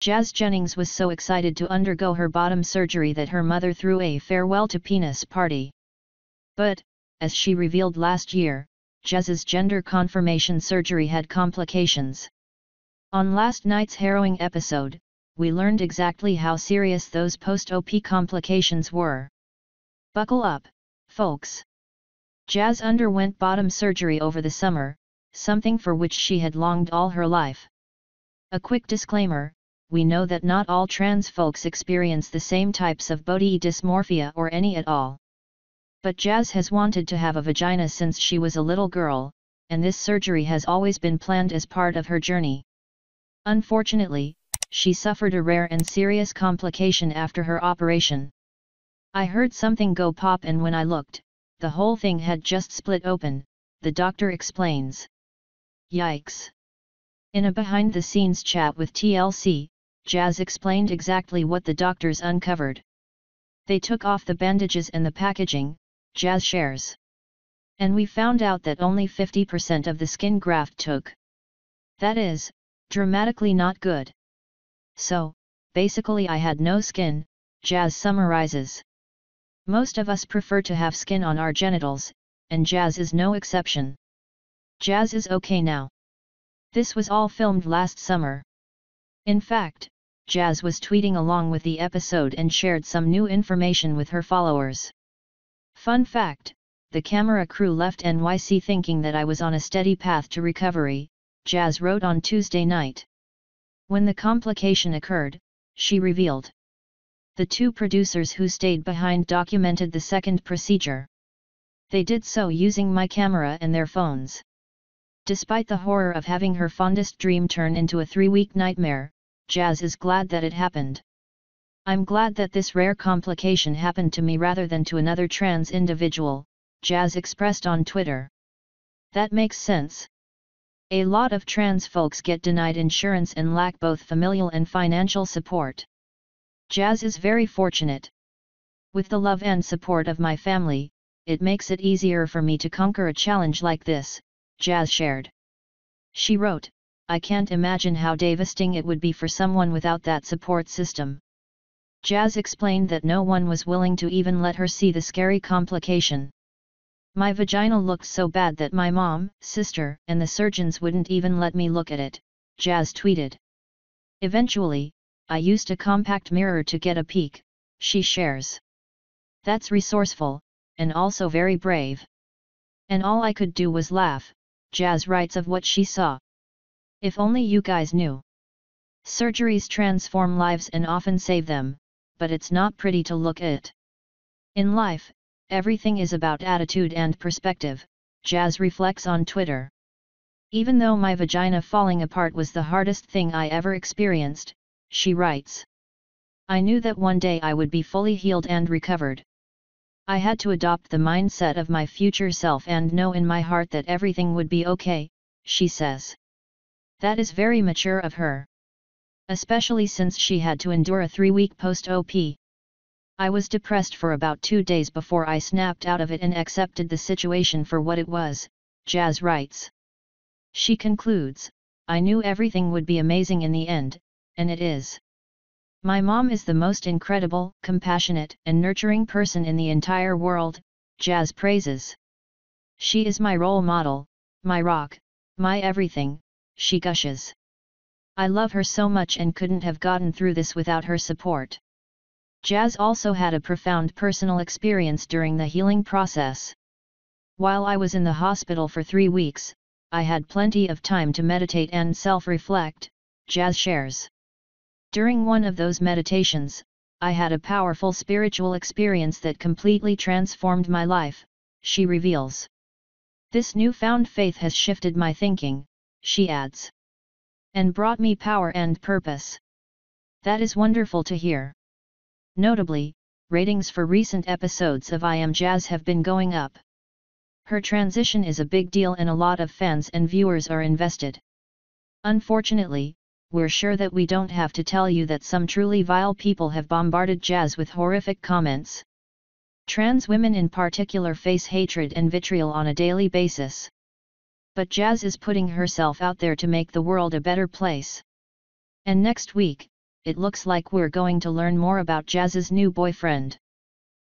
Jazz Jennings was so excited to undergo her bottom surgery that her mother threw a farewell to penis party. But, as she revealed last year, Jazz's gender confirmation surgery had complications. On last night's harrowing episode, we learned exactly how serious those post-OP complications were. Buckle up, folks. Jazz underwent bottom surgery over the summer, something for which she had longed all her life. A quick disclaimer, we know that not all trans folks experience the same types of body dysmorphia or any at all. But Jazz has wanted to have a vagina since she was a little girl, and this surgery has always been planned as part of her journey. Unfortunately, she suffered a rare and serious complication after her operation. I heard something go pop and when I looked, the whole thing had just split open, the doctor explains. Yikes! In a behind-the-scenes chat with TLC, Jazz explained exactly what the doctors uncovered. They took off the bandages and the packaging, Jazz shares. And we found out that only 50% of the skin graft took. That is, dramatically not good. So, basically I had no skin, Jazz summarizes. Most of us prefer to have skin on our genitals, and Jazz is no exception. Jazz is okay now. This was all filmed last summer. In fact, Jazz was tweeting along with the episode and shared some new information with her followers. Fun fact, the camera crew left NYC thinking that I was on a steady path to recovery, Jazz wrote on Tuesday night. When the complication occurred, she revealed. The two producers who stayed behind documented the second procedure. They did so using my camera and their phones. Despite the horror of having her fondest dream turn into a three-week nightmare, Jazz is glad that it happened. I'm glad that this rare complication happened to me rather than to another trans individual, Jazz expressed on Twitter. That makes sense. A lot of trans folks get denied insurance and lack both familial and financial support. Jazz is very fortunate. With the love and support of my family, it makes it easier for me to conquer a challenge like this, Jazz shared. She wrote, I can't imagine how devastating it would be for someone without that support system. Jazz explained that no one was willing to even let her see the scary complication. My vagina looked so bad that my mom, sister, and the surgeons wouldn't even let me look at it, Jazz tweeted. Eventually, I used a compact mirror to get a peek, she shares. That's resourceful, and also very brave. And all I could do was laugh, Jazz writes of what she saw. If only you guys knew. Surgeries transform lives and often save them, but it's not pretty to look at. In life, everything is about attitude and perspective, Jazz reflects on Twitter. Even though my vagina falling apart was the hardest thing I ever experienced, she writes. I knew that one day I would be fully healed and recovered. I had to adopt the mindset of my future self and know in my heart that everything would be okay, she says. That is very mature of her especially since she had to endure a three-week post-OP. I was depressed for about two days before I snapped out of it and accepted the situation for what it was, Jazz writes. She concludes, I knew everything would be amazing in the end, and it is. My mom is the most incredible, compassionate, and nurturing person in the entire world, Jazz praises. She is my role model, my rock, my everything, she gushes. I love her so much and couldn't have gotten through this without her support. Jazz also had a profound personal experience during the healing process. While I was in the hospital for three weeks, I had plenty of time to meditate and self-reflect, Jazz shares. During one of those meditations, I had a powerful spiritual experience that completely transformed my life, she reveals. This newfound faith has shifted my thinking, she adds and brought me power and purpose. That is wonderful to hear. Notably, ratings for recent episodes of I Am Jazz have been going up. Her transition is a big deal and a lot of fans and viewers are invested. Unfortunately, we're sure that we don't have to tell you that some truly vile people have bombarded Jazz with horrific comments. Trans women in particular face hatred and vitriol on a daily basis but Jazz is putting herself out there to make the world a better place. And next week, it looks like we're going to learn more about Jazz's new boyfriend.